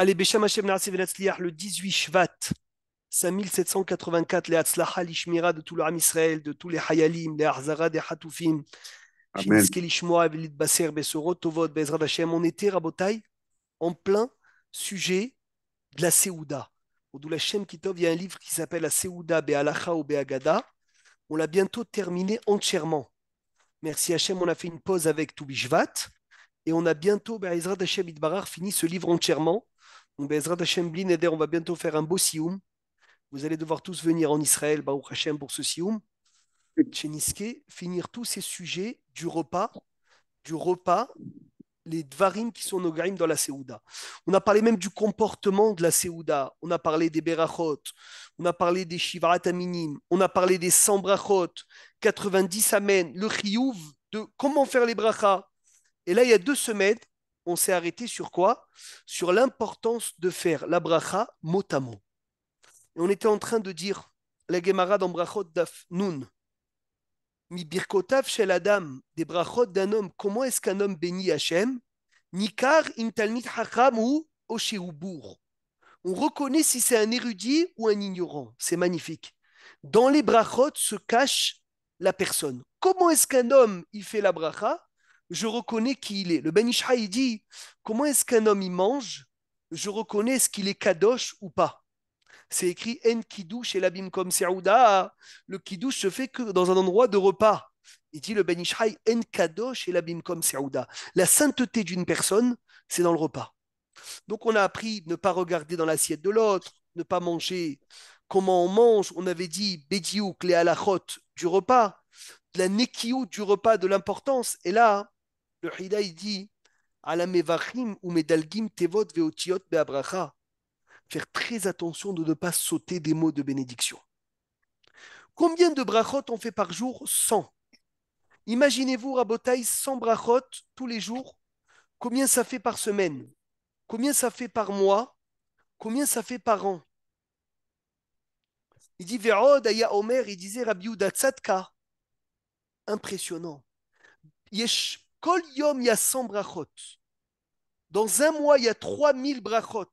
Allez, Besham Hashem le 18 Shvat, 5784, les Hatzlacha l'Ishmira de tout le Ham Israël, de tous les Hayalim, les Arzara, des Hatoufim, Amen. Shinizke Lishmoa, Velit Baser, Besorot, Tovot, Bezrat Hashem. On était, Rabotai, en plein sujet de la Seouda. Au Doul Hashem Kitov, il y a un livre qui s'appelle La Seouda Be'alacha ou Be'agada. On l'a bientôt terminé entièrement. Merci Hachem, on a fait une pause avec Toubishvat et on a bientôt, Be'ezrat Hashem Itbarar, fini ce livre entièrement. Donc, Be'ezrat Hashem on va bientôt faire un beau sioum. Vous allez devoir tous venir en Israël, Baruch Hashem, pour ce sioum. Chez Niske, finir tous ces sujets du repas, du repas, les dvarim qui sont nos garim dans la Séouda. On a parlé même du comportement de la Séouda. On a parlé des berachot, on a parlé des shivarat aminim, on a parlé des 100 brachot, 90 amen, le chiyuv de comment faire les brachas. Et là, il y a deux semaines, on s'est arrêté sur quoi? Sur l'importance de faire la bracha mot on était en train de dire, la Gemara dans Brachot Daf Nun, Mi birkotav shel Adam, des brachot d'un homme, comment est-ce qu'un homme bénit Hachem? Nikar talmid hacham ou oshéubour. On reconnaît si c'est un érudit ou un ignorant. C'est magnifique. Dans les brachot se cache la personne. Comment est-ce qu'un homme il fait la bracha? Je reconnais qui il est. Le Ben dit comment est-ce qu'un homme il mange? Je reconnais est-ce qu'il est kadosh ou pas. C'est écrit En kiddush et l'abim comme Seouda. Le kiddush se fait que dans un endroit de repas. Il dit le Ben En kadosh et l'abim comme Seouda. La sainteté d'une personne, c'est dans le repas. Donc on a appris ne pas regarder dans l'assiette de l'autre, ne pas manger comment on mange. On avait dit Bediouk, les halachot du repas, la nekiou du repas, de l'importance. Et là, le Hida il dit mevachim ou medalgim tevot veotiot beabracha faire très attention de ne pas sauter des mots de bénédiction. Combien de brachot on fait par jour? 100. Imaginez-vous, Rabotaï, 100 brachot tous les jours. Combien ça fait par semaine? Combien ça fait par mois? Combien ça fait par an? Il dit Verod, Aya Omer, il disait Rabbi. Impressionnant. Kol Yom, il y a 100 brachot. Dans un mois, il y a 3000 brachot.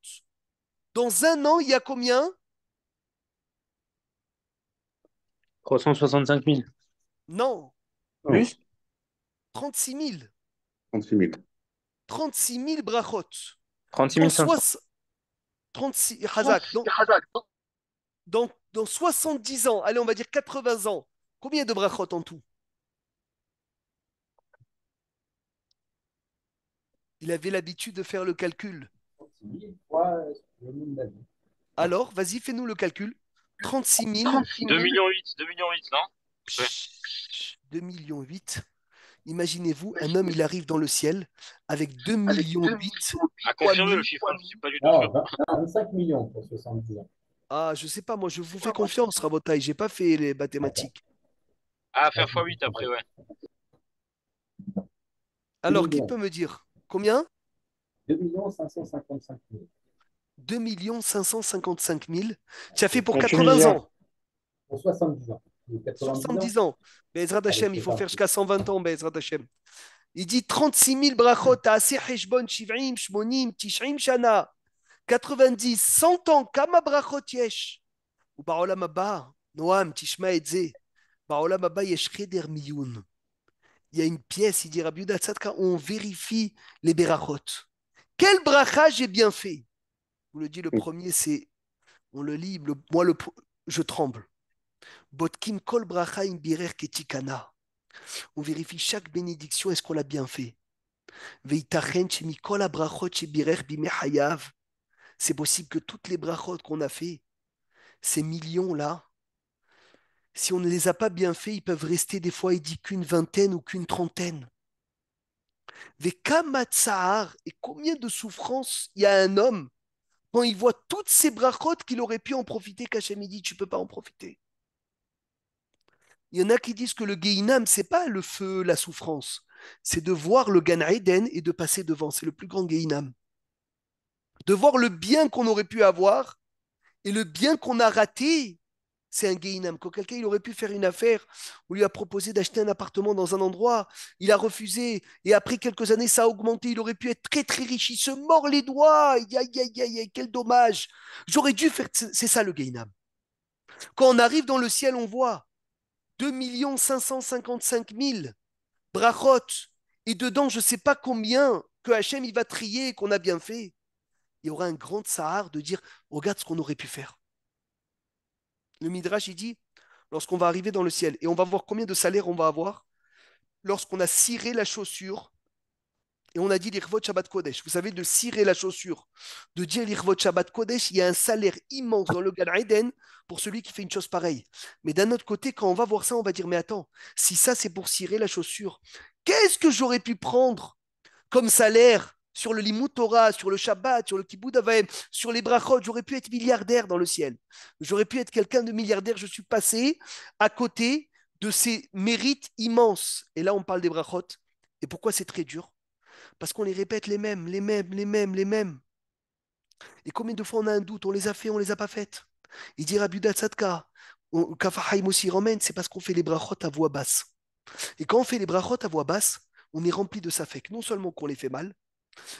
Dans un an, il y a combien? 365 000. Non, Plus? 36 000. 36 000. 36 000 brachot. 36 Dans 500. soix- 36 Hazak, dans, dans, dans 70 ans, allez, on va dire 80 ans, combien de brachot en tout? Il avait l'habitude de faire le calcul. Alors, vas-y, fais-nous le calcul. 36 000. 2 millions 8, 2 millions 8, non? Psh, 2 millions 8. Imaginez-vous, un homme, il arrive dans le ciel avec 2 millions 8. À confirmer le chiffre, hein, je suis pas du tout Non, sûr. 20 25 millions pour 70 ans. Ah, je sais pas, moi, je vous fais confiance, Rabotaï. J'ai pas fait les mathématiques. Ah, faire x8 après, ouais. Alors, qui peut me dire? Combien? 2 555 000. 2 555 000. Tu as fait pour 38 80 milliards. ans, Pour 70 ans. Ou 90 ans. 70 ans. Bezrat Hashem, il faut faire jusqu'à 120 ans, Bezrat Hashem. Il dit 36 000 brachot, assez heshbon, shiv'im, shmonim, tish'im shana. 90, 100 ans, kama brachot yesh. Ou baolam haba, Noam, tishma et ze. Baolam haba yesh cheder miyun. Il y a une pièce, il dit Rabbi Tzadka, où on vérifie les berachot. Quel bracha j'ai bien fait? Vous le dis, le premier, c'est, on le lit, le- moi, le, je tremble. Botkin kol bracha im birer ketikana. On vérifie chaque bénédiction, est-ce qu'on l'a bien fait? C'est possible que toutes les brachot qu'on a fait, ces millions-là, si on ne les a pas bien fait, ils peuvent rester des fois, il dit qu'une vingtaine ou qu'une trentaine. Vekamatsahar, et combien de souffrances il y a un homme quand il voit toutes ces brachot qu'il aurait pu en profiter, qu'Hachem dit tu peux pas en profiter. Il y en a qui disent que le Geinam, c'est pas le feu, la souffrance, c'est de voir le Gan Eden et de passer devant. C'est le plus grand Geinam. De voir le bien qu'on aurait pu avoir et le bien qu'on a raté, c'est un Gainam. Quand quelqu'un aurait pu faire une affaire, on lui a proposé d'acheter un appartement dans un endroit, il a refusé, et après quelques années, ça a augmenté, il aurait pu être très très riche, il se mord les doigts, aïe aïe aïe aïe, quel dommage. J'aurais dû faire, c'est ça le Gainam. Quand on arrive dans le ciel, on voit 2 555 000 brachot, et dedans, je ne sais pas combien que Hachem il va trier qu'on a bien fait. Il y aura un grand sahar de dire regarde ce qu'on aurait pu faire. Le Midrash, il dit lorsqu'on va arriver dans le ciel et on va voir combien de salaires on va avoir lorsqu'on a ciré la chaussure et on a dit l'Irvot Shabbat Kodesh. Vous savez, de cirer la chaussure, de dire l'Irvot Shabbat Kodesh, il y a un salaire immense dans le Gan Eden pour celui qui fait une chose pareille. Mais d'un autre côté, quand on va voir ça, on va dire mais attends, si ça c'est pour cirer la chaussure, qu'est-ce que j'aurais pu prendre comme salaire sur le Limut Torah, sur le Shabbat, sur le Kibbutz sur les brachot, j'aurais pu être milliardaire dans le ciel. J'aurais pu être quelqu'un de milliardaire. Je suis passé à côté de ces mérites immenses. Et là, on parle des brachot. Et pourquoi c'est très dur? Parce qu'on les répète les mêmes, les mêmes, les mêmes, les mêmes. Et combien de fois on a un doute On les a fait, on les a pas faites? Il dit Rabbi Tzadka, Kafahaim aussi ramène, c'est parce qu'on fait les brachot à voix basse. Et quand on fait les brachot à voix basse, on est rempli de safek. Non seulement qu'on les fait mal,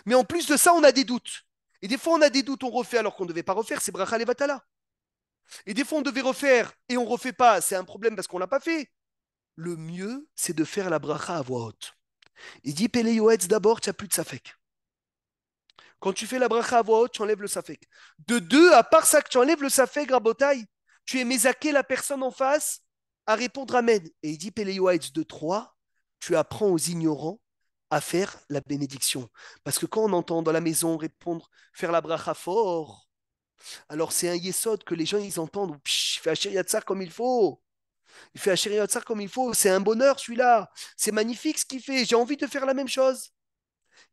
mais en plus de ça, on a des doutes. Et des fois, on a des doutes, on refait alors qu'on ne devait pas refaire, c'est bracha levatala. Et des fois, on devait refaire et on ne refait pas, c'est un problème parce qu'on ne l'a pas fait. Le mieux, c'est de faire la bracha à voix haute. Il dit Pele d'abord, tu n'as plus de safek. Quand tu fais la bracha à voix haute, tu enlèves le safek. De deux, à part ça que tu enlèves le safek, rabotaille, tu es mésaqué la personne en face à répondre Amen. Et il dit Pele de trois, tu apprends aux ignorants à faire la bénédiction. Parce que quand on entend dans la maison répondre, faire la bracha fort, alors c'est un yesod que les gens ils entendent, il fait Asher Yatsar comme il faut. Il fait Asher Yatsar comme il faut. C'est un bonheur celui-là. C'est magnifique ce qu'il fait. J'ai envie de faire la même chose.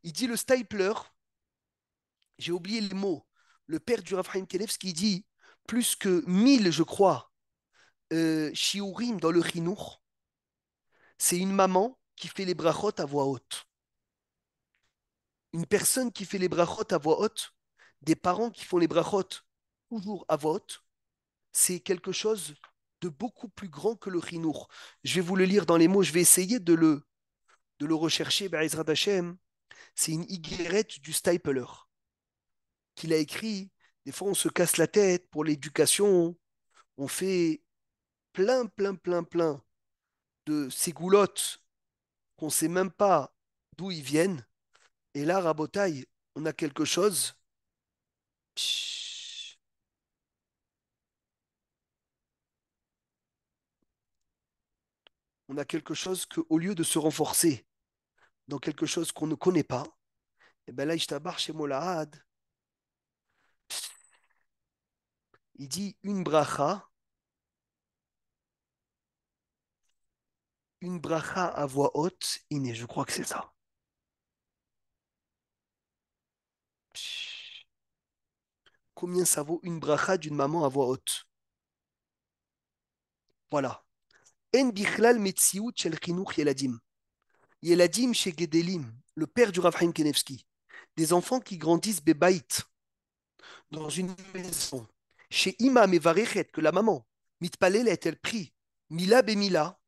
Il dit le stapler, j'ai oublié le mot, le père du Rav Haim dit plus que 1000, je crois, euh, dans le Rinour. C'est une maman qui fait les brachot à voix haute. Une personne qui fait les brachot à voix haute, des parents qui font les brachot toujours à voix haute, c'est quelque chose de beaucoup plus grand que le chinour. Je vais vous le lire dans les mots, je vais essayer de le, de le rechercher. C'est une higuerette du Stapler qu'il a écrit. Des fois, on se casse la tête pour l'éducation. On fait plein, plein, plein, plein de ces goulottes qu'on ne sait même pas d'où ils viennent. Et là, Rabotaille, on a quelque chose. On a quelque chose qu'au lieu de se renforcer dans quelque chose qu'on ne connaît pas, et eh bien là, Ishtabar chez Molahad, il dit une bracha une bracha à voix haute, Iné, je crois que c'est ça. Combien ça vaut une bracha d'une maman à voix haute? Voilà. En bichlal metziut shel chinuch yeladim. Yeladim chez Gedelim, le père du Rav Haim Kenevski. Des enfants qui grandissent bebait dans une maison. Chez Ima Mevarechet, que la maman, mitpalelet, elle prie, mila bemila,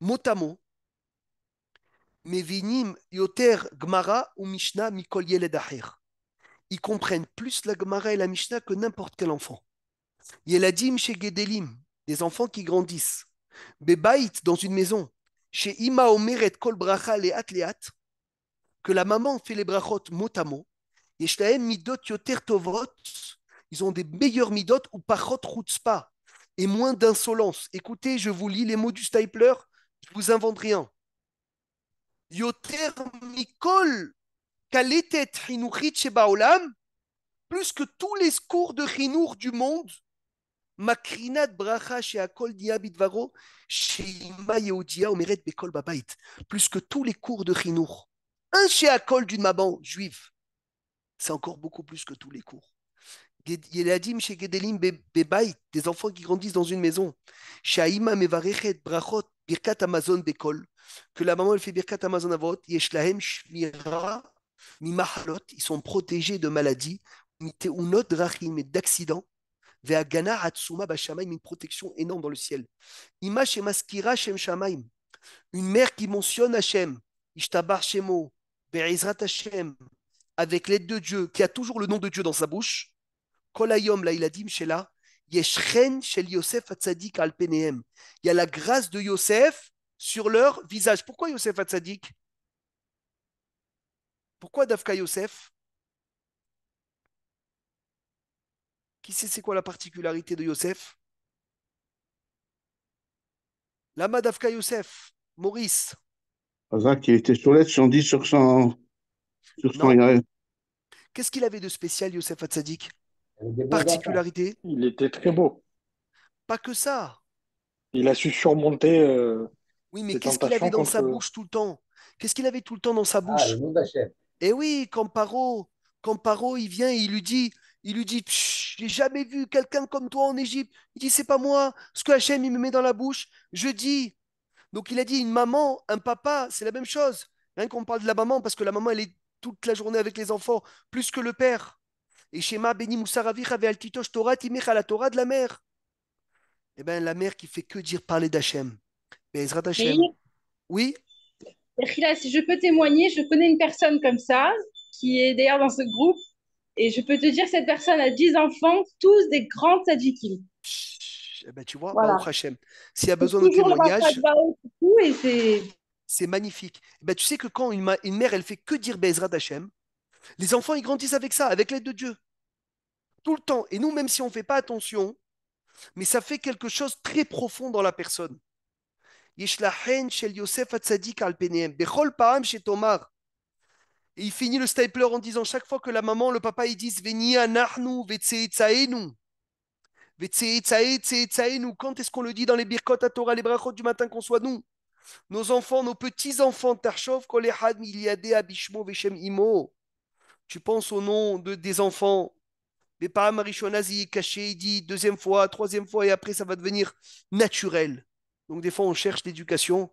mot à mot, yoter gmara ou mishnah mikol Ils comprennent plus la gmara et la mishnah que n'importe quel enfant. Yeladim chez Gedelim, des enfants qui grandissent. Bebait dans une maison. Chez Ima Omeret kol bracha leat leat, que la maman fait les brachot mot à mot. Yeshlaem midot yoter tovot, ils ont des meilleurs midot ou pachot chutzpa, et moins d'insolence. Écoutez, je vous lis les mots du Stapler je vous invente rien. Yoter mikol kaletet chinuchit baolam, plus que tous les cours de chinour du monde, makrinat bracha chez akol diabidvaro, chez ima yehudia omeret bekol babait, plus que tous les cours de chinour. Un chez akol d'une maman juive, c'est encore beaucoup plus que tous les cours. Yeladim chez Gedelim Bebait, des enfants qui grandissent dans une maison. Shaima Mevarechet Brachot Birkat Amazon Bekol, que la maman elle fait Birkat Amazon Avot, Yeshlahem Shmira Mimahalot, ils sont protégés de maladies, Miteunot Drachim et d'accidents, Ve'agana bashamaim, une protection énorme dans le ciel. Ima shem shamaim, une mère qui mentionne Hachem, Ishtabar shemo, Be'ezrat Hashem, avec l'aide de Dieu, qui a toujours le nom de Dieu dans sa bouche. Kolayom la iladim shela, yeshchen shel Yosef atzadik al penehem. Il y a la grâce de Yosef sur leur visage. Pourquoi Yosef atzadik Pourquoi Dafka Yosef? Qui sait c'est quoi la particularité de Yosef? Lama Dafka Yosef, Maurice. Razak, il était sur l'aide, sur. Sur son. Non. Qu'est-ce qu'il avait de spécial, Yosef Hatzadik? Particularité Il était très beau. Pas que ça. Il a su surmonter. euh, Oui, mais qu'est-ce qu'il avait dans sa bouche tout le temps? Qu'est-ce qu'il avait tout le temps dans sa. Ah, bouche? le. Eh oui, quand Paro, quand Paro, il vient, il lui dit, il lui dit, j'ai jamais vu quelqu'un comme toi en Égypte. Il dit, c'est pas moi. Ce que Hachem, il me met dans la bouche, je dis. Donc il a dit, une maman, un papa, c'est la même chose. Rien qu'on parle de la maman, parce que la maman, elle est toute la journée avec les enfants, plus que le père. Et Shema, Rave Altitosh, Torah, Timech, la Torah de la mère. Eh bien, la mère qui fait que dire parler d'Hachem. Bezrat Hachem. Mais- Oui, si je peux témoigner, je connais une personne comme ça, qui est d'ailleurs dans ce groupe, et je peux te dire, cette personne a 10 enfants, tous des grands tzadikim. Eh ben, tu vois, Voilà. Hashem. S'il y a besoin de et c'est... magnifique. Eh ben, tu sais que quand une, mère, elle fait que dire Bezrat Hashem, les enfants, ils grandissent avec ça, avec l'aide de Dieu. Tout le temps. Et nous, même si on ne fait pas attention, mais ça fait quelque chose de très profond dans la personne. Et il finit le stapler en disant chaque fois que la maman, le papa, ils disent. Quand est-ce qu'on le dit dans les birkot à Torah, les brachot du matin qu'on soit nous? Nos enfants, nos petits-enfants, Tarshov, Kolehad, Miliade, Abishmo, Veshem, Imo. Tu penses au nom de, des enfants. Mais pas Marishonazi est caché, il dit deuxième fois, troisième fois, et après ça va devenir naturel. Donc des fois on cherche l'éducation,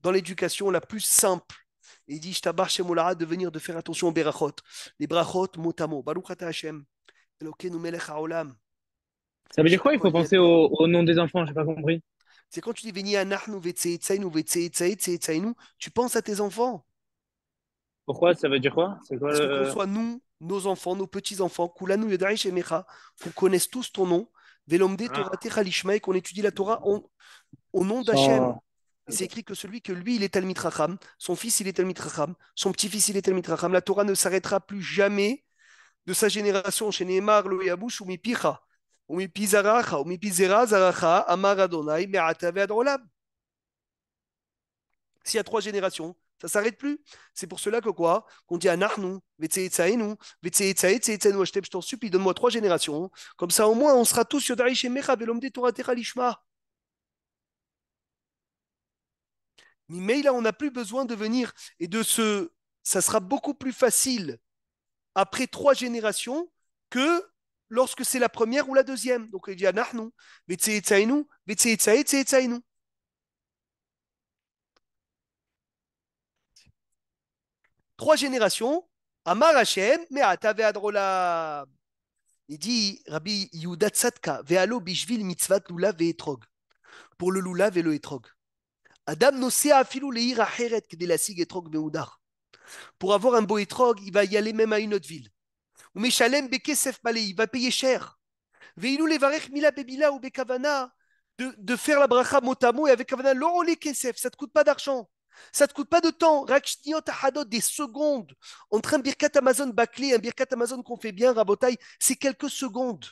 dans l'éducation la plus simple. Et il dit, Shtabar Shemolara, de venir, de faire attention aux berachot. Les brachot, motamo. Baruch ata Hashem. Elokeinu melech haolam. Ça veut dire quoi Il faut penser au, au nom des enfants, j'ai pas compris. C'est quand tu dis tu penses à tes enfants. Pourquoi? Ça veut dire quoi? C'est quoi le... qu'on soit nous, nos enfants, nos petits-enfants, Kulanu Yodai Shemecha, qu'on connaisse tous ton nom, Velomde Ah. Torah Techalishma, et qu'on étudie la Torah au nom d'Hachem. C'est écrit que celui que lui, il est Talmid Racham, son fils, il est Talmid Racham, son petit-fils, il est Talmid Racham. La Torah ne s'arrêtera plus jamais de sa génération. Chez Nehemar, lo Yabush, ou Mipicha, ou Mipizaracha, ou Mipizera, Zaracha, Amar Adonai, Me'ata ve'ad olam. S'il y a trois générations, ça s'arrête plus. C'est pour cela que quoi? Qu'on dit Anachnu, Vetseitzaenu, Vetseitzaetzeitzaenu, Hashem, je t'en supplie, donne-moi trois générations. Comme ça, au moins, on sera tous Yodai Shemecha, Velomde Torah Techalishma. Mais là, on n'a plus besoin de venir et de se. Ça sera beaucoup plus facile après trois générations que lorsque c'est la première ou la deuxième. Donc il dit Anachnu, Vetseitzaenu, Vetseitzaetzeitzaenu. Trois générations, Amar Hashem, Me'ata ve'adrola. Il dit Rabbi Yehuda Tzadka, ve'alo bishvil mitzvat lula ve'etrog. Pour le lulav et le etrog. Adam nosea afilu leir acheret kedelasig etrog meudar. Pour avoir un beau etrog, il va y aller même à une autre ville. Ou meshalem bekesef malé, il va payer cher. Ve'ilu levarech mila bebila ou bekavana, de, de faire la bracha motamo et avec kavana lo ole kesef, ça te coûte pas d'argent. Ça te coûte pas de temps. Des secondes. Entre un birkat Amazon bâclé et un birkat Amazon qu'on fait bien, rabotaille, c'est quelques secondes.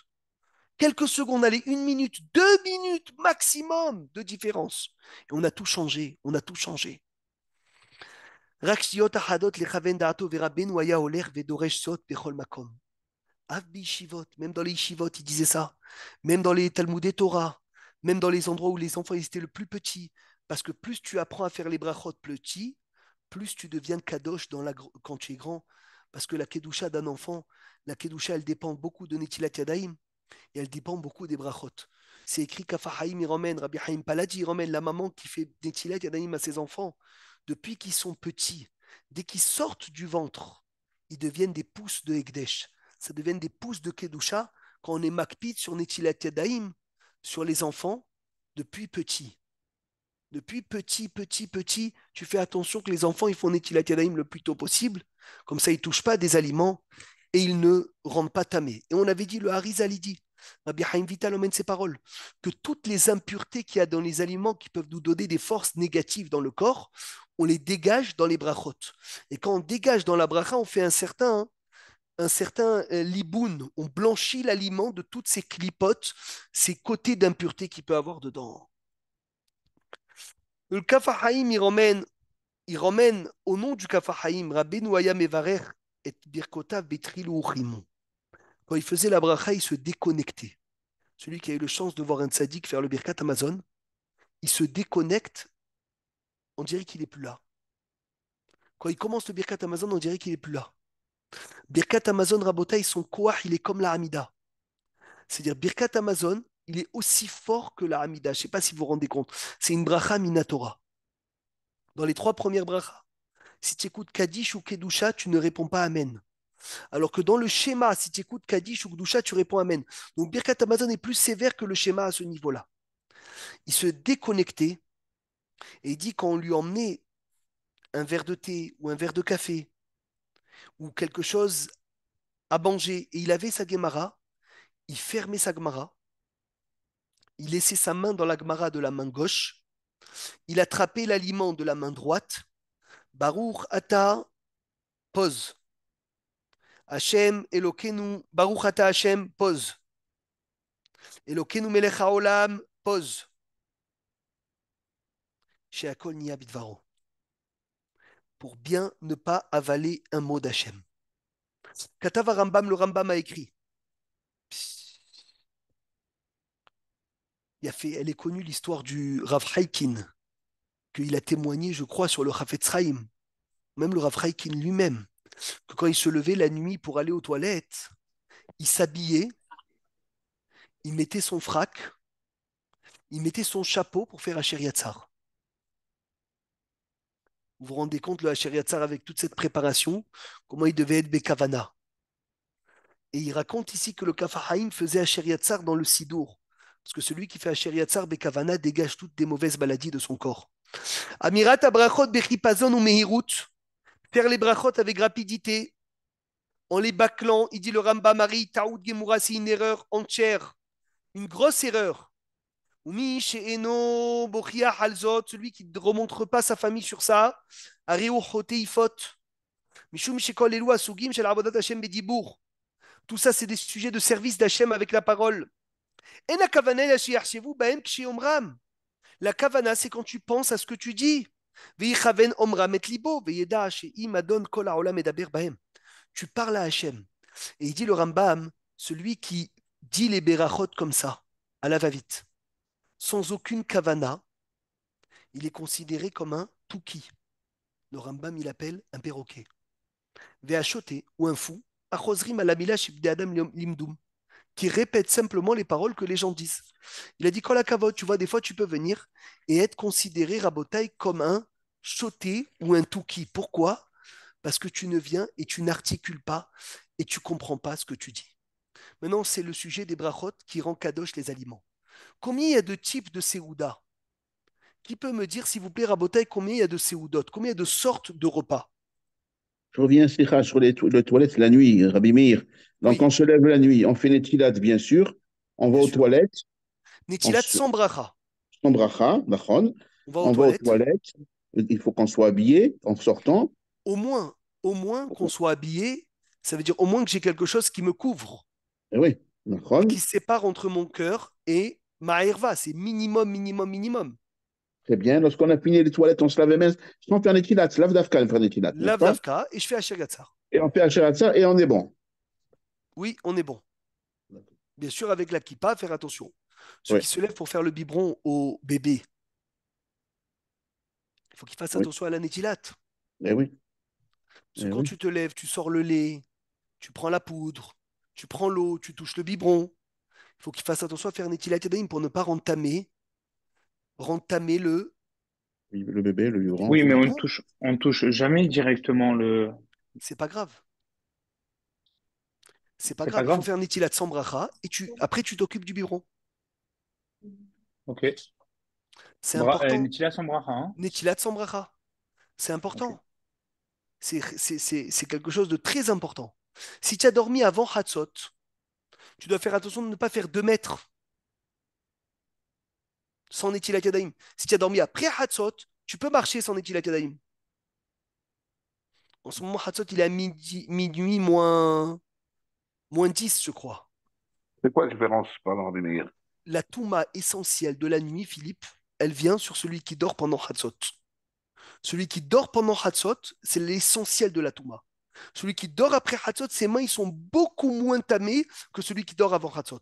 Quelques secondes, allez, une minute, deux minutes maximum de différence. Et on a tout changé, on a tout changé. Même dans les shivot, il disait ça. Même dans les Talmudé Torah, même dans les endroits où les enfants étaient le plus petits. Parce que plus tu apprends à faire les brachot petits, plus tu deviens kadosh quand tu es grand. Parce que la kedusha d'un enfant, la kedusha, elle dépend beaucoup de Netilat Yadayim et elle dépend beaucoup des brachot. C'est écrit qu'Afahaim il ramène, Rabbi Haim Paladi il ramène la maman qui fait Netilat Yadayim à ses enfants. Depuis qu'ils sont petits, dès qu'ils sortent du ventre, ils deviennent des pousses de Ekdesh. Ça deviennent des pousses de kedusha quand on est makpid sur Netilat Yadayim, sur les enfants, depuis petit. Depuis petit, petit, petit, tu fais attention que les enfants ils font Netilat le plus tôt possible, comme ça ils ne touchent pas des aliments et ils ne rendent pas tamés. Et on avait dit, le Harizal, il dit, Rabbi Haim Vital emmène ses paroles, que toutes les impuretés qu'il y a dans les aliments qui peuvent nous donner des forces négatives dans le corps, on les dégage dans les brachot. Et quand on dégage dans la bracha, on fait un certain, un euh, liboun, on blanchit l'aliment de toutes ces clipotes, ces côtés d'impureté qu'il peut avoir dedans. Le Kafahaim, il ramène, il ramène au nom du Kafahaim, Rabbeinu Hayam Evarer et Birkota Betrilu Rimon. Quand il faisait la bracha, il se déconnectait. Celui qui a eu le chance de voir un tzaddik faire le Birkat Amazon, il se déconnecte, on dirait qu'il n'est plus là. Quand il commence le Birkat Amazon, on dirait qu'il n'est plus là. Birkat Amazon Rabotai, son koah, il est comme la Hamida. C'est-à-dire, Birkat Amazon, il est aussi fort que la Hamida. Je ne sais pas si vous vous rendez compte. C'est une bracha minatora. Dans les trois premières brachas, si tu écoutes Kaddish ou Kedusha, tu ne réponds pas Amen. Alors que dans le schéma, si tu écoutes Kaddish ou Kedusha, tu réponds Amen. Donc Birkat Amazon est plus sévère que le schéma à ce niveau-là. Il se déconnectait et il dit quand on lui emmenait un verre de thé ou un verre de café ou quelque chose à manger et il avait sa Gemara, il fermait sa Gemara, il laissait sa main dans la Gemara de la main gauche, il attrapait l'aliment de la main droite, Baruch Ata, pause. Hachem, Elokenu, Baruch Ata Hachem, pause. Elokenu Melech Haolam, pause. Chez Akol. Pour bien ne pas avaler un mot d'Hachem. Katava Rambam, le Rambam a écrit. Elle est connue l'histoire du Rav Haikin, qu'il a témoigné, je crois, sur le Chafetz Chaim, même le Rav Haikin lui-même, que quand il se levait la nuit pour aller aux toilettes, il s'habillait, il mettait son frac, il mettait son chapeau pour faire Hacheriatzar. Vous vous rendez compte, le Hacheriatzar, avec toute cette préparation, comment il devait être Bekavana. Et il raconte ici que le Kafahaim faisait Hacheriatzar dans le Sidour. Parce que celui qui fait Hacheriatzar Bekavana dégage toutes des mauvaises maladies de son corps. Amirat abrachot bechipazon ou mehirut. Faire les brachot avec rapidité, en les bâclant, il dit le Ramba Marie, Taoud Gemura, c'est une erreur entière, une grosse erreur. Umi she'eno bochia halzot, celui qui ne remontre pas sa famille sur ça, areo choteifot, mishum shekol elu asugim shel Hashem bedibour. Tout ça, c'est des sujets de service d'Hachem avec la parole. Shevu baem ksheomram. La kavana, c'est quand tu penses à ce que tu dis. Et. Tu parles à Hachem. Et il dit le Rambam, celui qui dit les berachot comme ça, à la va-vite, sans aucune kavana, il est considéré comme un touki. Le Rambam, il appelle un perroquet. Ve'achoté, ou un fou, achosrim alamila adam limdum, qui répète simplement les paroles que les gens disent. Il a dit, quand la tu vois, des fois, tu peux venir et être considéré, rabotaille, comme un choté ou un touki. Pourquoi? Parce que tu ne viens et tu n'articules pas et tu comprends pas ce que tu dis. Maintenant, c'est le sujet des brachot qui rend kadosh les aliments. Combien il y a de types de séouda? Qui peut me dire, s'il vous plaît, Rabotaï, combien il y a de séoudot? Combien il y a de sortes de repas? Je reviens sur les, to- les toilettes la nuit, Rabbi Meir. Donc, Oui. on se lève la nuit, on fait Netilat, bien sûr, on va aux toilettes, Netilat se- sans bracha. sans bracha, On va aux on va aux toilettes. il faut qu'on soit habillé en sortant. Au moins, au moins qu'on soit habillé, ça veut dire au moins que j'ai quelque chose qui me couvre, Eh oui, qui sépare entre mon cœur et ma herva. C'est minimum, minimum, minimum. Très bien. Lorsqu'on a fini les toilettes, on se lave les mains sans faire Netilat, lave d'Afka, faire Netilat. n'est-ce Lav pas davka et je fais Asher Yatzar. Et on fait Asheratza et on est bon. Oui, on est bon. Bien sûr, avec la kippa, faire attention. Ceux Oui. qui se lèvent pour faire le biberon au bébé, il faut qu'ils fassent Oui. attention à la nétilate. Eh oui, Parce que Eh quand oui. tu te lèves, tu sors le lait, tu prends la poudre, tu prends l'eau, tu touches le biberon. Il faut qu'ils fassent attention à faire nétilat yadayim pour ne pas rentamer, rentamer le. le bébé, le vivant. Oui, mais on biberon. touche, on touche jamais directement le. C'est pas grave. C'est pas grave, pas il faut faire Netilat sans bracha et tu, après tu t'occupes du biberon. Ok. C'est Bra- important. euh, Netilat sans bracha, hein. Netilat sans bracha. C'est important. C'est- C'est c'est- c'est quelque chose de très important. Si tu as dormi avant Hatzot, tu dois faire attention de ne pas faire deux mètres sans Netilat Yadayim. Si tu as dormi après Hatzot, tu peux marcher sans Netilat Yadayim. En ce moment, Hatzot, il est à midi, minuit moins, moins 10, je crois. C'est quoi la différence, pardon, des meilleurs La touma essentielle de la nuit, Philippe, elle vient sur celui qui dort pendant Hatzot. Celui qui dort pendant Hatzot, c'est l'essentiel de la touma. Celui qui dort après Hatzot, ses mains ils sont beaucoup moins tamées que celui qui dort avant Hatzot.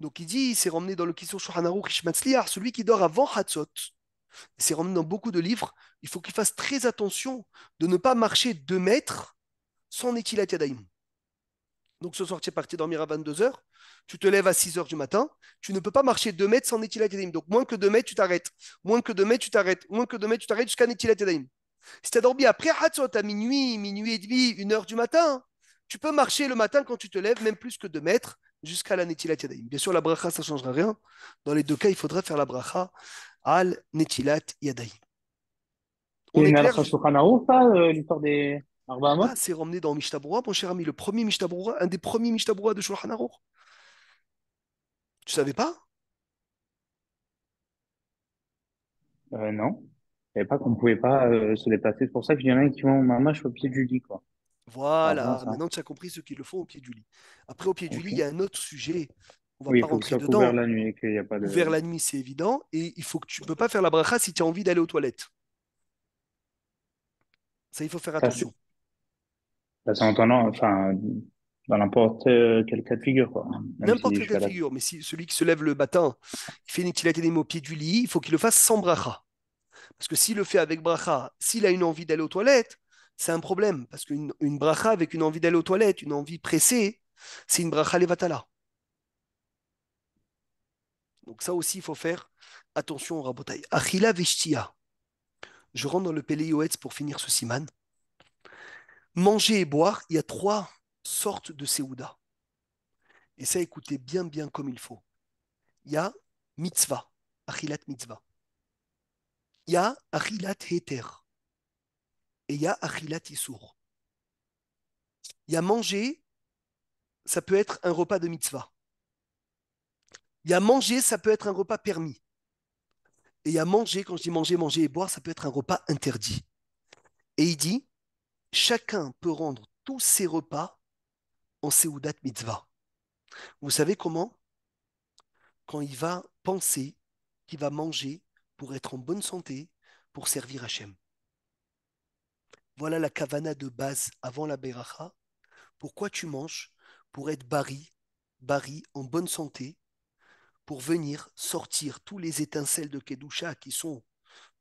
Donc il dit, c'est ramené dans le Kissur Shulchan Aruch Ishmatzliar, celui qui dort avant Hatzot, c'est ramené dans beaucoup de livres, il faut qu'il fasse très attention de ne pas marcher deux mètres sans Netilat Yadayim. Donc ce soir, tu es parti dormir à 22h, tu te lèves à 6h du matin, tu ne peux pas marcher 2 mètres sans Netilat Yadayim. Donc moins que 2 mètres, tu t'arrêtes. Moins que 2 mètres, tu t'arrêtes. Moins que 2 mètres, tu t'arrêtes jusqu'à Netilat Yadayim. Si tu as dormi après Hatzot à minuit, minuit et demi, 1h du matin, tu peux marcher le matin quand tu te lèves, même plus que 2 mètres, jusqu'à la Netilat Yadayim. Bien sûr, la bracha, ça ne changera rien. Dans les deux cas, il faudra faire la bracha al Netilat Yadayim. On C'est est clair euh, l'histoire des Ah, c'est ramené dans Mishnah Berurah, mon cher ami, le premier Mishnah Berurah, un des premiers Mishnah Berurah de Shulchan Aruch. Tu savais pas? Euh, non. Je savais pas qu'on pouvait pas euh, se déplacer. C'est pour ça que il y en a qui vont mamache au pied du lit, quoi. Voilà, Ah, maintenant tu as compris ceux qui le font au pied du lit. Après, au pied du lit, il y a un autre sujet. On va Oui, il faut que rentrer dedans. la nuit et qu'il n'y a pas de. Ouvert la nuit, c'est évident. Et il faut que tu ne peux pas faire la bracha si tu as envie d'aller aux toilettes. Ça, il faut faire attention. Ça, c'est enfin, dans n'importe quel cas de figure, quoi. N'importe si quel cas de figure. Mais si celui qui se lève le matin, il fait une étilatadémie au pied du lit, il faut qu'il le fasse sans bracha. Parce que s'il le fait avec bracha, s'il a une envie d'aller aux toilettes, c'est un problème. Parce qu'une une bracha avec une envie d'aller aux toilettes, une envie pressée, c'est une bracha levatala. Donc ça aussi, il faut faire attention au rabotaï. Achila veshtia. Je rentre dans le Péléoetz pour finir ce siman. Manger et boire, il y a trois sortes de Seouda. Et ça, écoutez bien, bien comme il faut. Il y a mitzvah, achilat mitzvah. Il y a achilat heter. Et il y a achilat isur. Il y a manger, ça peut être un repas de mitzvah. Il y a manger, ça peut être un repas permis. Et il y a manger, quand je dis manger, manger et boire, ça peut être un repas interdit. Et il dit, chacun peut rendre tous ses repas en Seudat Mitzvah. Vous savez comment? Quand il va penser qu'il va manger pour être en bonne santé, pour servir Hachem. Voilà la kavana de base avant la beracha. Pourquoi tu manges? Pour être bari, bari, en bonne santé, pour venir sortir tous les étincelles de Kedusha qui sont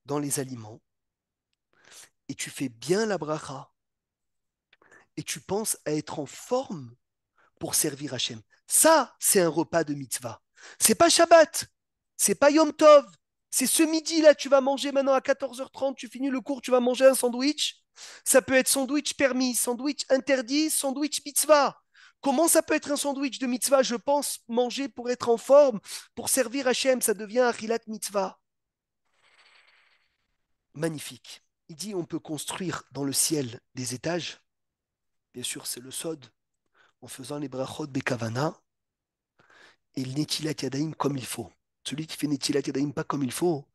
dans les aliments. Et tu fais bien la bracha. Et tu penses à être en forme pour servir Hachem. Ça, c'est un repas de mitzvah. C'est pas Shabbat, c'est pas Yom Tov. C'est ce midi là, tu vas manger maintenant à 14h30, tu finis le cours, tu vas manger un sandwich. Ça peut être sandwich permis, sandwich interdit, sandwich mitzvah. Comment ça peut être un sandwich de mitzvah Je pense manger pour être en forme, pour servir Hachem, ça devient un rilat mitzvah. Magnifique. Il dit on peut construire dans le ciel des étages. Bien sûr, c'est le sod, en faisant les brachot bekavana et le netilat yadaim comme il faut. Celui qui fait netilat yadaim pas comme il faut,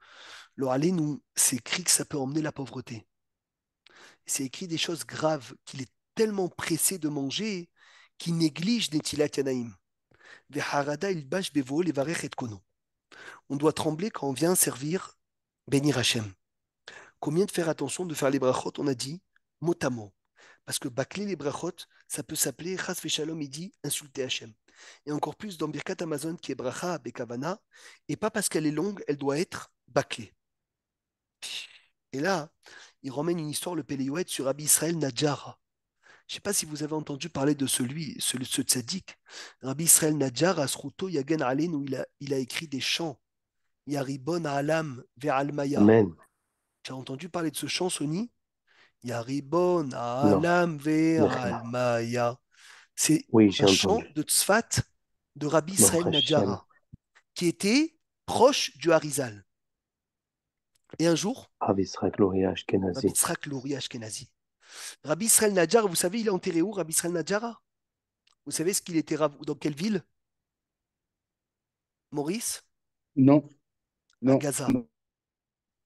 le nous, c'est écrit que ça peut emmener la pauvreté. C'est écrit des choses graves qu'il est tellement pressé de manger qu'il néglige netilat kono. On doit trembler quand on vient servir bénir Hachem. Combien de faire attention de faire les brachot On a dit mot à mot. Parce que bâcler les brachot, ça peut s'appeler chas shalom, il dit insulter Hachem. Et encore plus dans Birkat Amazon qui est bracha bekavana, et pas parce qu'elle est longue, elle doit être bâclée. Et là, il ramène une histoire, le Péléouet, sur Rabbi Israël Nadjar. Je ne sais pas si vous avez entendu parler de celui, ce, ce tzaddik. Rabbi Israël Nadjar, à Sruto Yagen Alen, où il a, il a écrit des chants. Yaribon Alam Ve'almaya. Amen. Tu as entendu parler de ce chant, Sony? Yaribon, Alam, Maya. C'est Oui, un chant de Tzfat de Rabbi Israël Nadjara, qui était proche du Harizal. Et un jour, Israël Rabbi. Tzrak Lori Ashkenazi. Rabbi Israël Nadjara, vous savez, il est enterré où, Rabbi Israël Nadjara? Vous savez ce qu'il était dans quelle ville? Maurice? Non. À Non. Gaza. non.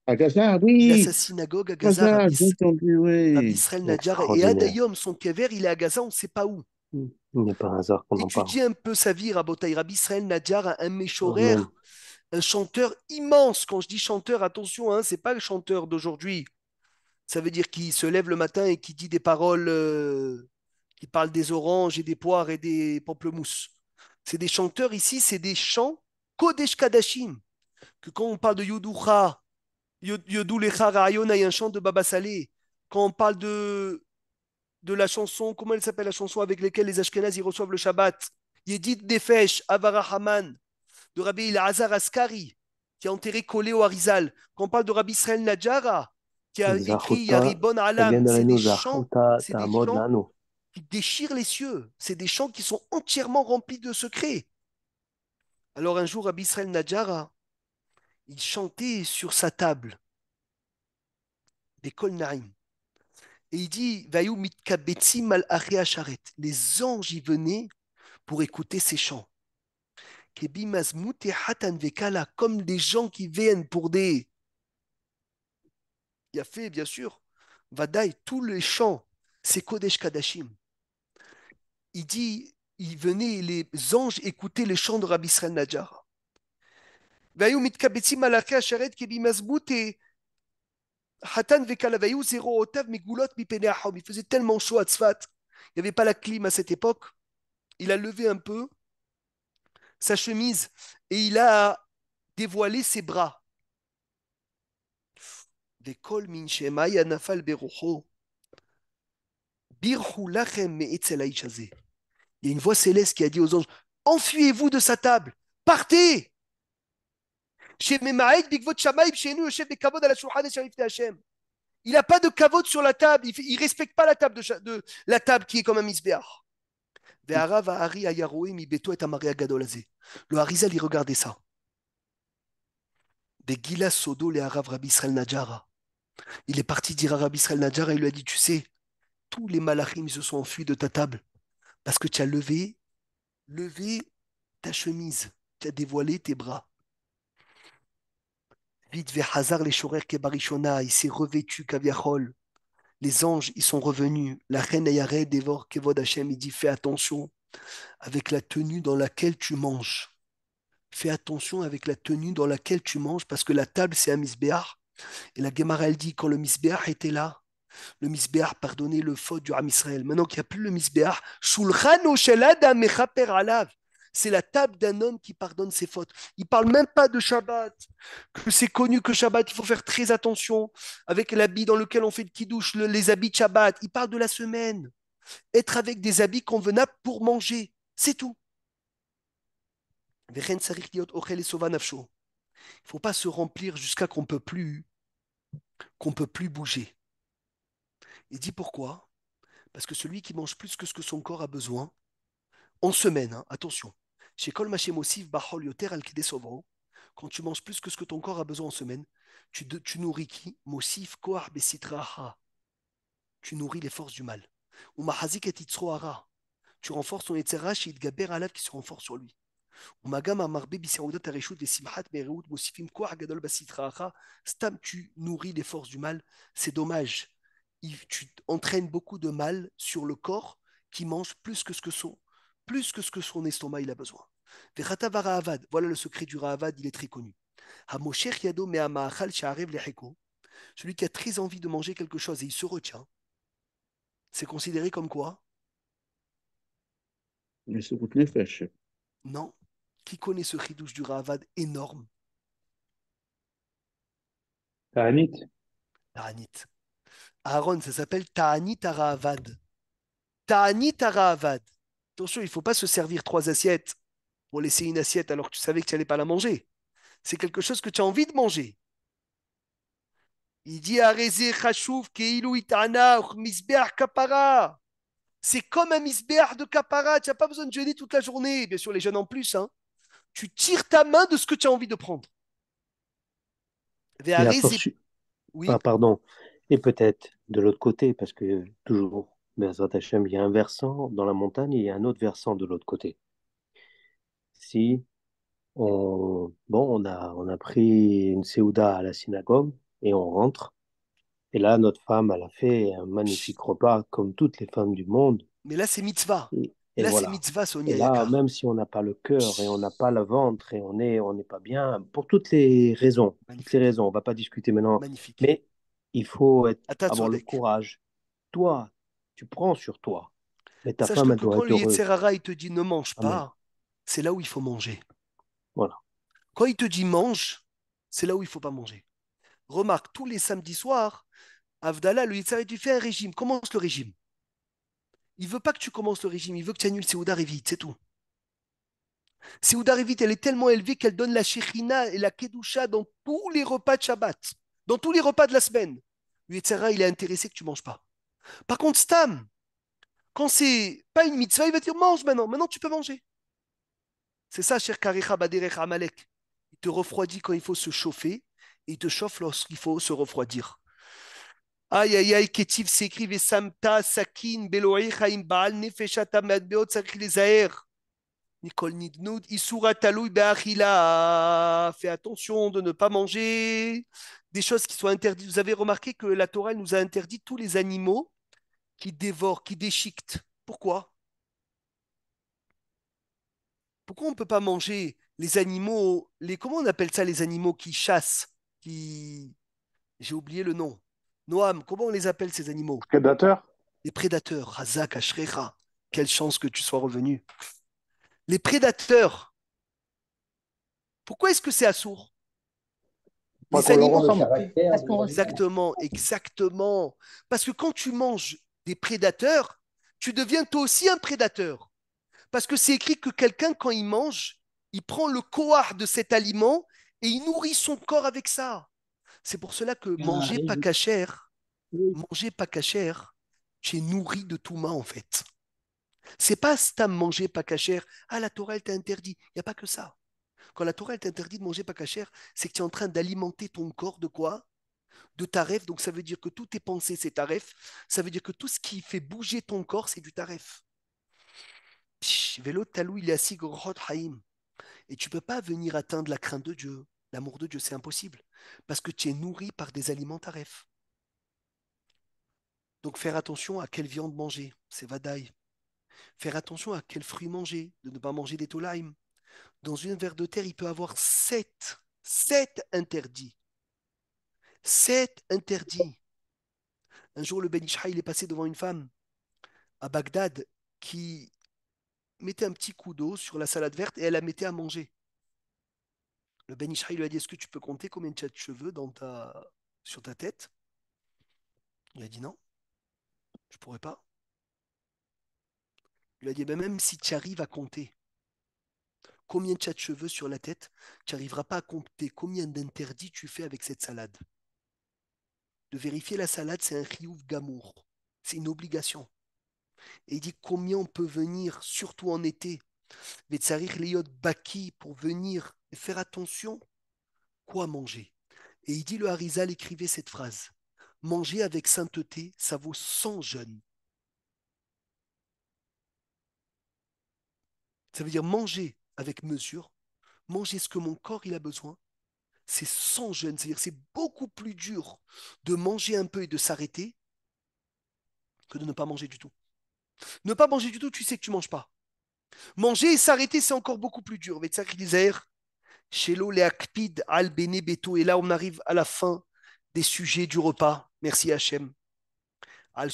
À Gaza, Il a oui. sa synagogue à Gaza, Gaza, Rabbi, j'ai entendu, Rabbi oui. Israël Nadjara. Et. Adayom, son kever, il est à Gaza, on ne sait pas où. Il n'est pas un hasard qu'on en parle. Étudiez un peu sa vie, Rabotai. Rabbi Israël Nadjara, un méchorer, Amen. Un chanteur immense. Quand je dis chanteur, attention, hein, c'est pas le chanteur d'aujourd'hui. Ça veut dire qu'il se lève le matin et qui dit des paroles, euh, qui parle des oranges et des poires et des pamplemousses. C'est des chanteurs ici, c'est des chants Kodesh Kadashim. Que quand on parle de Yoducha, Yod- Yodou Lecha Rayona, il y a un chant de Baba Saleh. Quand on parle de, la chanson, comment elle s'appelle la chanson avec laquelle les Ashkenazes reçoivent le Shabbat? Yedid Defesh, Avara Haman, de Rabbi Ilazar Askari, qui a enterré collé au Harizal, quand on parle de Rabbi Israël Najara, qui a écrit Yaribon Alam, c'est des chants, qui déchirent les cieux, c'est des chants qui sont entièrement remplis de secrets. Alors un jour, Rabbi Israël Najara, il chantait sur sa table des kolnaim Et il dit Vayu Les anges y venaient pour écouter ses chants comme des gens qui viennent pour des. Il a fait, bien sûr, Vadaï, tous les chants, c'est Kodesh Kadashim. Il dit ils venaient, les anges, écouter les chants de Rabbi Israël ahom. Il faisait tellement chaud à Tzfat. Il n'y avait pas la clim à cette époque. Il a levé un peu sa chemise et il a dévoilé ses bras. Il y a une voix céleste qui a dit aux anges Enfuyez-vous de sa table, partez il n'a pas de cavote sur la table, il ne respecte pas la table, qui est comme un misbéar. Le Harizal, il regardait ça. Gilas Sodo, Rabbi Il est parti dire à Rabbi Israël Najara, il lui a dit Tu sais, tous les malachim se sont enfuis de ta table parce que tu as levé, levé ta chemise, tu as dévoilé tes bras. Vite vers Hazar, les Shorer Kebarishona, il s'est revêtu Kaviachol. Les anges, ils sont revenus. La reine Ayared dévore Kevod Hashem, il dit fais attention avec la tenue dans laquelle tu manges. Fais attention avec la tenue dans laquelle tu manges, parce que la table, c'est un misbéach. Et la Gemara, elle dit, quand le misbéach était là, le misbéach pardonnait le faute du Ham Israël. Maintenant qu'il n'y a plus le misbéach, Shulchano shel adam mechaper. C'est la table d'un homme qui pardonne ses fautes. Il parle même pas de Shabbat, que c'est connu que Shabbat, il faut faire très attention avec l'habit dans lequel on fait le kidouche, le- les habits de Shabbat. Il parle de la semaine. Être avec des habits convenables pour manger, c'est tout. Il ne faut pas se remplir jusqu'à qu'on peut plus, qu'on peut plus bouger. Il dit pourquoi? Parce que celui qui mange plus que ce que son corps a besoin, en semaine, hein, attention, chez Kol Bahol Yoter Al quand tu manges plus que ce que ton corps a besoin en semaine, tu, tu nourris qui? Mosif Koar Besitraha. Tu nourris les forces du mal. Ou Mahazik et. Tu renforces ton Etzera chez Idgaber Alav qui se renforce sur lui. Ou Magam Amarbe Bissaoudat Areshut Vesimhat Mereut Mosifim Koar Gadol Basitraha. Stam, tu nourris les forces du mal. C'est dommage. Tu entraînes beaucoup de mal sur le corps qui mange plus que ce que son, plus que ce que son estomac il a besoin. Voilà le secret du Ravad, il est très connu. Celui qui a très envie de manger quelque chose et il se retient, c'est considéré comme quoi? Non. Qui connaît ce chidouche du Ravad énorme? Ta'anit. Ta'anit. Aaron, ça s'appelle Ta'anit Aravad. Ta'anit Aravad. Attention, il ne faut pas se servir trois assiettes pour laisser une assiette alors que tu savais que tu n'allais pas la manger. C'est quelque chose que tu as envie de manger. Il dit kapara. C'est comme un misbeach de kapara. Tu n'as pas besoin de jeûner toute la journée. Bien sûr, les jeunes en plus. Hein. Tu tires ta main de ce que tu as envie de prendre. Et Oui. Ah, pardon. Et peut-être de l'autre côté, parce que toujours, Bezrat Hashem, il y a un versant dans la montagne et il y a un autre versant de l'autre côté. Si on, bon, on a, on a pris une Séouda à la synagogue et on rentre, et là, notre femme, elle a fait un magnifique repas comme toutes les femmes du monde. Mais là, c'est mitzvah. Et, et là, voilà. c'est mitzvah, Sonia Et là, même si on n'a pas le cœur et on n'a pas le ventre et on est, on n'est pas bien, pour toutes les raisons, toutes les raisons, on va pas discuter maintenant, Magnifique. mais il faut être, avoir le courage. Toi, tu prends sur toi, mais ta Sache femme, elle doit quand être heureuse. Il te dit ne mange Amen. pas, c'est là où il faut manger. Voilà. Quand il te dit mange, c'est là où il faut pas manger. Remarque, tous les samedis soirs, Avdallah, le Yetzerara, tu fais un régime. Commence le régime. Il veut pas que tu commences le régime, il veut que tu annules Seouda Revit, c'est tout. Seouda Revit, elle est tellement élevée qu'elle donne la Shechina et la Kedusha dans tous les repas de Shabbat, dans tous les repas de la semaine. Le Yetzerara, il est intéressé que tu manges pas. Par contre, Stam, quand c'est pas une mitzvah, il va dire mange maintenant, maintenant tu peux manger. C'est ça, cher Karecha Baderech Amalek. Il te refroidit quand il faut se chauffer et il te chauffe lorsqu'il faut se refroidir. Aïe aïe aïe, Ketiv s'écrit Vesamta Sakin Beloï Chaim Baal Nefeshata Madbeot. Nicole Nidnoud Isura Taloui Beachila. Fais attention de ne pas manger des choses qui sont interdites. Vous avez remarqué que la Torah nous a interdit tous les animaux qui dévorent, qui déchiquetent. Pourquoi? Pourquoi on ne peut pas manger les animaux, les comment on appelle ça les animaux qui chassent, qui j'ai oublié le nom. Noam, comment on les appelle ces animaux? Les prédateurs. Hazak Ashrecha. Quelle chance que tu sois revenu. Les prédateurs. Pourquoi est-ce que c'est assourd? Les animaux. Exactement, exactement. Parce que quand tu manges des prédateurs, tu deviens toi aussi un prédateur. Parce que c'est écrit que quelqu'un, quand il mange, il prend le koar de cet aliment et il nourrit son corps avec ça. C'est pour cela que manger pas cachère, manger pas cachère, tu es nourri de tout main en fait. C'est pas stam manger pas cachère. Ah, la Torah, elle t'a interdit. Il n'y a pas que ça. Quand la Torah, elle t'interdit de manger pas cachère, c'est que tu es en train d'alimenter ton corps de quoi? De taref. Donc ça veut dire que tout tes pensées, c'est taref. Ça veut dire que tout ce qui fait bouger ton corps, c'est du taref. Vélo talou, il Haïm. Et tu peux pas venir atteindre la crainte de Dieu, l'amour de Dieu, c'est impossible. Parce que tu es nourri par des aliments taref. Donc faire attention à quelle viande manger, c'est vadaï. Faire attention à quels fruits manger, de ne pas manger des tolaïm. Dans une verre de terre, il peut avoir sept, sept interdits. Sept interdits. Un jour, le Ben Ishra, il est passé devant une femme à Bagdad qui mettait un petit coup d'eau sur la salade verte et elle la mettait à manger. Le Ben Ishra, il lui a dit Est-ce que tu peux compter combien tu as de cheveux dans ta... sur ta tête? Il a dit Non, je ne pourrais pas. Il a dit, ben même si tu arrives à compter combien tu as de cheveux sur la tête, tu n'arriveras pas à compter combien d'interdits tu fais avec cette salade. De vérifier la salade, c'est un riouf gamour. C'est une obligation. Et il dit combien on peut venir, surtout en été, Baki, pour venir et faire attention, quoi manger? Et il dit, le Harizal écrivait cette phrase Manger avec sainteté, ça vaut 100 jeûnes. Ça veut dire manger avec mesure, manger ce que mon corps il a besoin c'est sans jeûne, c'est-à-dire c'est beaucoup plus dur de manger un peu et de s'arrêter que de ne pas manger du tout. Ne pas manger du tout, tu sais que tu ne manges pas. Manger et s'arrêter, c'est encore beaucoup plus dur. Le. Et là, on arrive à la fin des sujets du repas. Merci Hachem. Al.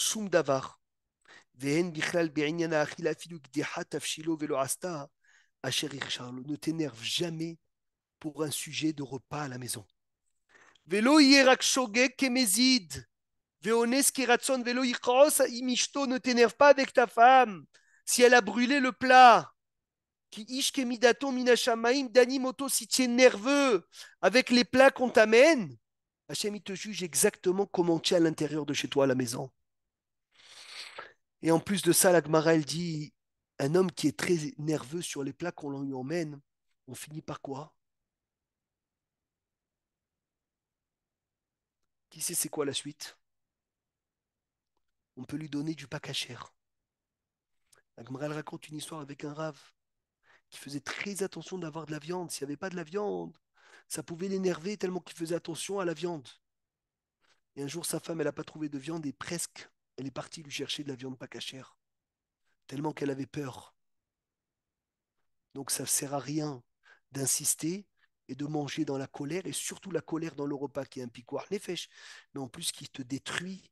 Ne t'énerve jamais pour un sujet de repas à la maison. Velo ne t'énerve pas avec ta femme si elle a brûlé le plat. Qui ish kemidaton minashamaim danimoto si tu es nerveux avec les plats qu'on t'amène, Hachem il te juge exactement comment tu es à l'intérieur de chez toi à la maison. Et en plus de ça, la Gemara elle dit un homme qui est très nerveux sur les plats qu'on lui emmène, on finit par quoi? Qui sait c'est quoi la suite On peut lui donner du pakachère. La raconte une histoire avec un rave qui faisait très attention d'avoir de la viande. S'il n'y avait pas de la viande, ça pouvait l'énerver tellement qu'il faisait attention à la viande. Et un jour, sa femme, elle n'a pas trouvé de viande et presque, elle est partie lui chercher de la viande pas cachère, tellement qu'elle avait peur. Donc ça ne sert à rien d'insister et de manger dans la colère, et surtout la colère dans le repas qui est un piquoir nefesh, mais en plus qui te détruit,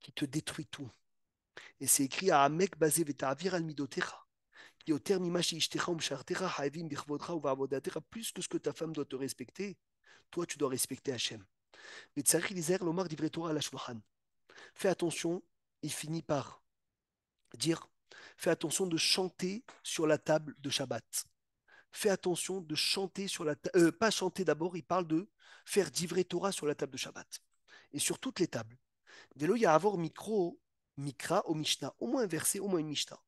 qui te détruit tout. Et c'est écrit à Amek basé veta'avir al midotecha. Plus que ce que ta femme doit te respecter, toi tu dois respecter Hachem. Fais attention, il finit par dire fais attention de chanter sur la table de Shabbat. Fais attention de chanter sur la table, pas chanter d'abord, il parle de faire d'ivrer Torah sur la table de Shabbat. Et sur toutes les tables. Vélo, il y a avoir micro, mikra au Mishnah, au moins un verset, au moins une Mishnah.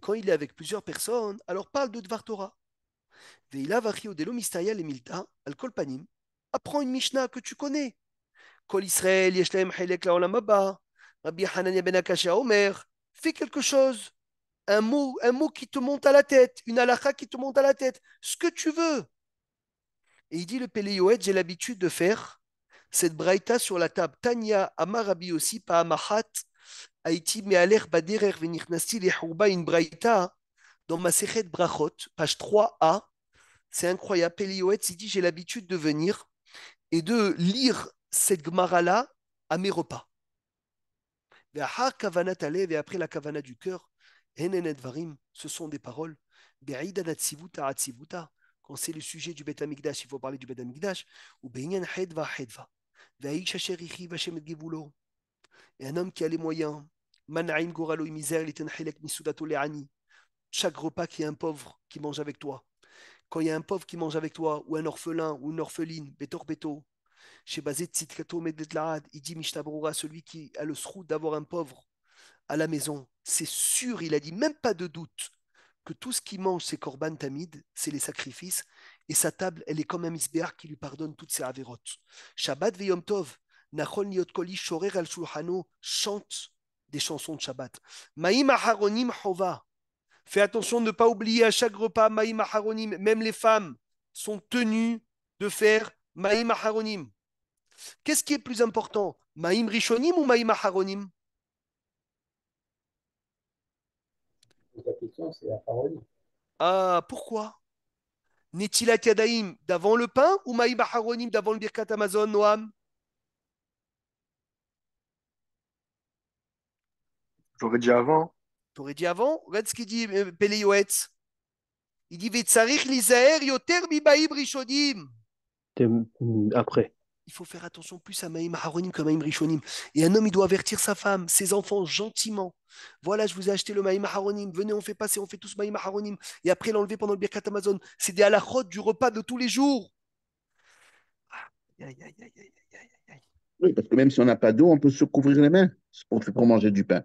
Quand il est avec plusieurs personnes, alors parle de Dvar Torah. Veila vachio delo mistaya le milta, al kol panim. Apprends une Mishnah que tu connais. Kol Israël yesh lahem chelek laolam haba. Rabbi Hanania ben Akasha Omer. Fais quelque chose. Un mot, un mot qui te monte à la tête, une halakha qui te monte à la tête, ce que tu veux. Et il dit le Péléoët, j'ai l'habitude de faire cette braïta sur la table. Tanya Amarabi aussi, pas Amahat, Haïti, l'air baderer venir nasti les une braïta dans ma sechet brachot, page 3a. C'est incroyable. Péléoët, il dit j'ai l'habitude de venir et de lire cette Gemara-là à mes repas. Et après la kavana du cœur, ce sont des paroles. Quand c'est le sujet du Bet Amikdash, il faut parler du Bet Amikdash. Et un homme qui a les moyens, chaque repas qui est un pauvre qui mange avec toi. Quand il y a un pauvre qui mange avec toi, ou un orphelin, ou une orpheline, Betor Beto, il dit celui qui a le sroud d'avoir un pauvre à la maison, c'est sûr, il a dit même pas de doute que tout ce qu'il mange, c'est Korban Tamid, c'est les sacrifices, et sa table, elle est comme un misbéar qui lui pardonne toutes ses avérotes. Shabbat Veyom Tov, Nachol Niot Koli Shorer al chante des chansons de Shabbat. Maïm Aharonim Hova. Fais attention de ne pas oublier à chaque repas Maïm Aharonim. Même les femmes sont tenues de faire Maïm Aharonim. Qu'est-ce qui est plus important Maïm Rishonim ou Maïm Aharonim La question, c'est Aharonim. Ah, pourquoi? D'avant le pain ou Maïm Aharonim d'avant le Birkat Amazon, Noam? J'aurais dit avant. T'aurais dit avant? Regarde ce qu'il dit euh, Péléoetz. Il dit Vetsarich lisaer yoter mibaïm rishonim. Après. Il faut faire attention plus à Maïm Haronim que Maïm Rishonim. Et un homme, il doit avertir sa femme, ses enfants, gentiment. Voilà, je vous ai acheté le Maïm Haronim. Venez, on fait passer, on fait tous Maïm Haronim. Et après, l'enlever pendant le Birkat Amazon. C'est des halachot du repas de tous les jours. Aïe, aïe, aïe. Oui, parce que même si on n'a pas d'eau, on peut se couvrir les mains pour, pour manger du pain.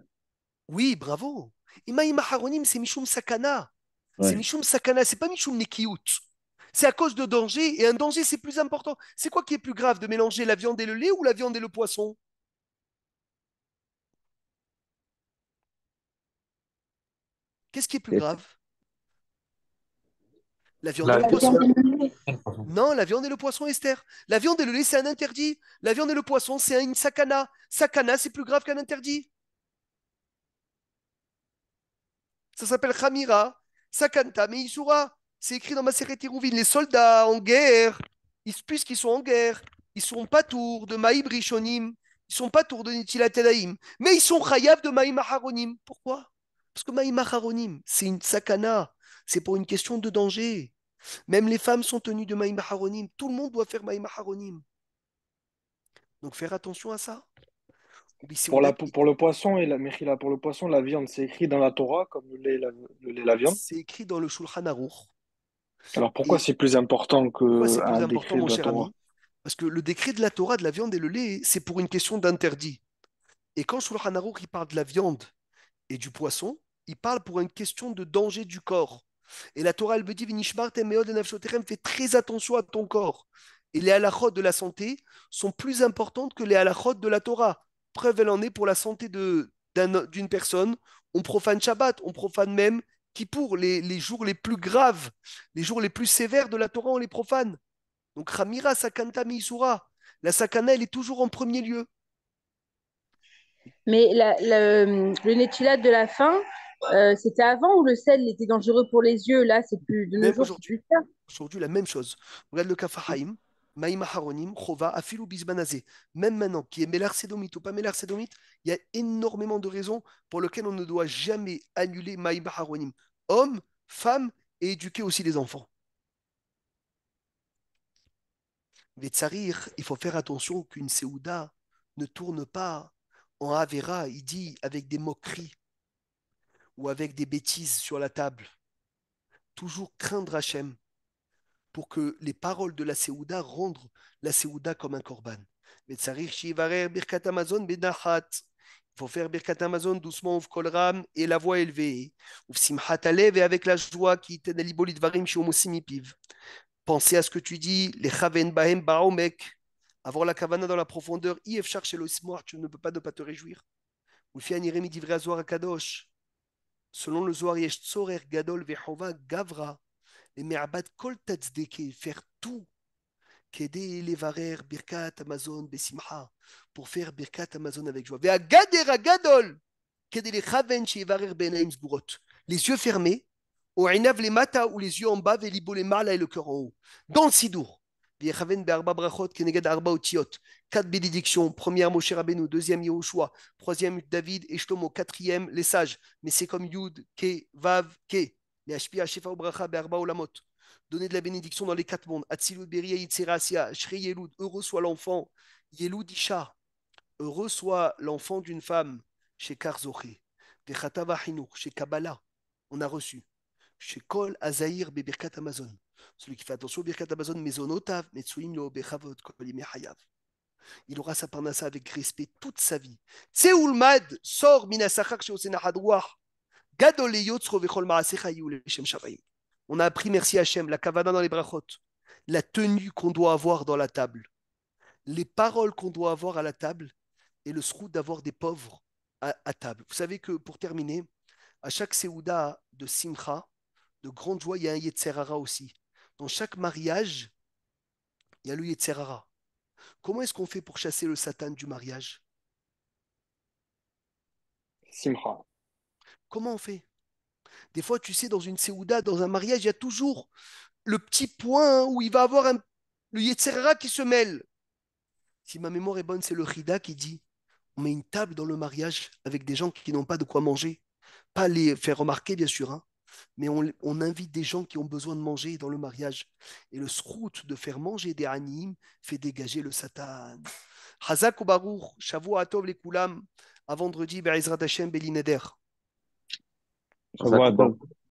Oui, bravo. Et Maïm Haronim, c'est Mishum Sakana. Ouais. C'est Mishum Sakana, c'est pas Mishum Nekiout. C'est à cause de danger, et un danger, c'est plus important. C'est quoi qui est plus grave, de mélanger la viande et le lait ou la viande et le poisson? Qu'est-ce qui est plus grave? La viande La et le poisson. Non, la viande et le poisson, Esther. La viande et le lait, c'est un interdit. La viande et le poisson, c'est une sakana. Sakana, c'est plus grave qu'un interdit. Ça s'appelle Khamira, Sakanta, mais Isura. C'est écrit dans ma Terouvine. Les soldats en guerre, ils, puisqu'ils sont en guerre, ils sont pas tours de Maïb Rishonim, ils sont pas tours de Nitilat Tadaïm, mais ils sont Chayav de Maïm Aharonim. Pourquoi? Parce que Maïm Aharonim, c'est une sakana. C'est pour une question de danger. Même les femmes sont tenues de Maïm Aharonim. Tout le monde doit faire Maïm Aharonim. Donc faire attention à ça. Pour, la, pour le poisson et la Mechila, pour le poisson, la viande, c'est écrit dans la Torah comme le lait la, le lait et la viande? C'est écrit dans le Shulchan Aruch. Alors pourquoi c'est plus important Pourquoi c'est plus important, décret mon de la cher Torah ami? Parce que le décret de la Torah de la viande et le lait, c'est pour une question d'interdit. Et quand Shulchan Aruch, il parle de la viande et du poisson, il parle pour une question de danger du corps. Et la Torah, elle me dit, fais très attention à ton corps. Et les halachot de la santé sont plus importantes que les halachot de la Torah. Preuve, elle en est pour la santé de- d'un- d'une personne. On profane Shabbat, on profane même Kippour, les, les jours les plus graves, les jours les plus sévères de la Torah, on les profane. Donc, Ramira, Sakanta, Meisura. La sakana, elle est toujours en premier lieu. Mais la- le, le Netila de la fin, euh, c'était avant où le sel était dangereux pour les yeux? Là, c'est plus de nos aujourd'hui. la même chose. Regarde le Kafahaim, Maïm Haronim, Chova, Afilou Bisbanazé. Même maintenant, qui est Mélar Sédomite ou pas Mélar Sédomite, il y a énormément de raisons pour lesquelles on ne doit jamais annuler Maïm Haronim. Hommes, femmes et éduquer aussi les enfants. Il faut faire attention qu'une Séouda ne tourne pas en Avera, il dit, avec des moqueries ou avec des bêtises sur la table. Toujours craindre Hachem pour que les paroles de la Séouda rendent la Séouda comme un korban. Vetsarir shivarer birkat Amazon benahat. Faut faire birkat Amazon doucement, ouf kolram, et la voix élevée. Ouf simchat alev, et avec la joie qui tenalibolit varim shiomosimipiv. Pensez à ce que tu dis, les chaven bahem baomek. Avoir la kavana dans la profondeur, if chez l'osmoir, tu ne peux pas ne pas te réjouir. Ou fian iremi divrei azoar kadosh. Selon le Zohar, yesh tzorer gadol vechova gavra. Les merbat kol faire tout. Kede levarer birkat Amazon besimha. Pour faire birkat Amazon avec joie. Zgurot. Les yeux fermés. Ou les mata ou les yeux en bas, les mala et le cœur en haut. Dans le sidour. Quatre bénédictions. Première Moshe Rabbeinu, deuxième Yehoshua, troisième David et Shlomo, quatrième les sages. Mais c'est comme Yud, Ke, Vav, Ke. Donner de la bénédiction dans les quatre mondes. Heureux soit l'enfant. Yelud Isha. Soit l'enfant d'une femme. Chez Karzoché. Vechatava Hinur. Chez Kabbalah. On a reçu. Chez Kol Azaïr Bebirkat Amazon. Celui qui fait attention au Birkat Amazon, Mezonotav, Metsuim lo Bechavot, Kol Yimei Hayav. Il aura sa parnassa avec respect toute sa vie. Tseoulmad sort minasachar chez Osenahadouar. Gadol yotzro vechol maasecha yiu leshem shavayim. On a appris, merci Hachem, la kavana dans les brachot, la tenue qu'on doit avoir dans la table, les paroles qu'on doit avoir à la table et le srout d'avoir des pauvres à, à table. Vous savez que, pour terminer, à chaque Seouda de Simcha, de grande joie, il y a un Yetzerara aussi. Dans chaque mariage, il y a le Yetzerara. Comment est-ce qu'on fait pour chasser le Satan du mariage? Simcha. Comment on fait? Des fois, tu sais, dans une Seouda, dans un mariage, il y a toujours le petit point où il va avoir un, le Yetzerara qui se mêle. Si ma mémoire est bonne, c'est le Rida qui dit on met une table dans le mariage avec des gens qui n'ont pas de quoi manger. Pas les faire remarquer, bien sûr, hein, mais on, invite des gens qui ont besoin de manger dans le mariage. Et le srout de faire manger des anim fait dégager le Satan. Hazak ou Baruch, Shavua Atov les Koulam, à vendredi, Belineder.